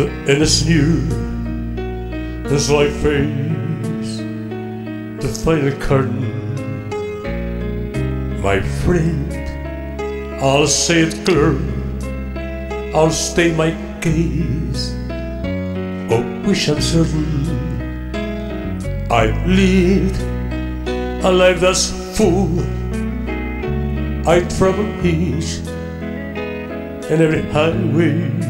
the end is near, and so I face the final curtain. My friend, I'll say it clear, I'll stay my case. Oh, wish I'm certain I've lived a life that's full. I travel each and every highway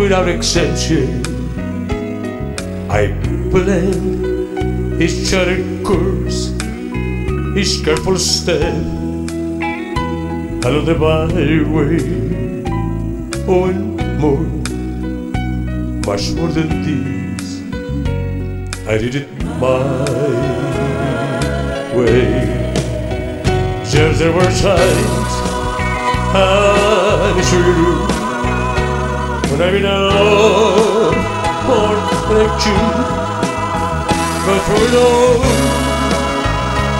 without exception. I planned his charted course, his careful step along the byway. Oh, and more, much more than this, I did it my way. Yes, there were times, I'm sure, more than you. But it all,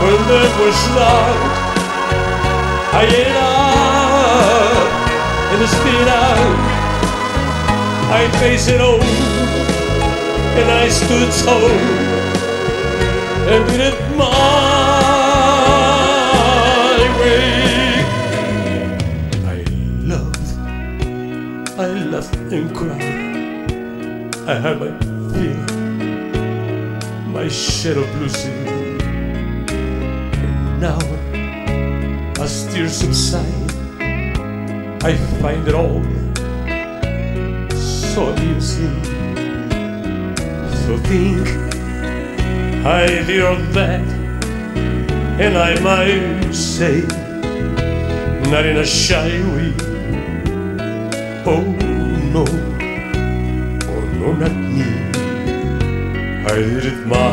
when there was light, I ate up and spit out. I faced it all, and I stood tall and did it my I laughed and cried. I had my fear, my share of losing. And now, as tears subside, I find it all so amusing. So think I all that, and I might say, not in a shy way. Oh no, oh no, not me. I did it my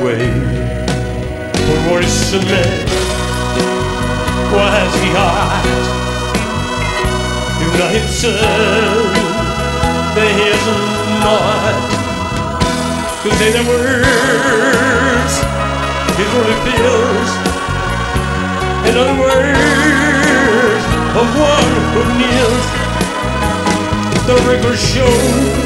way. For what is a man? What has he heart? You know himself, that he is not to say the words he really feels and other words of one who kneels. The record shows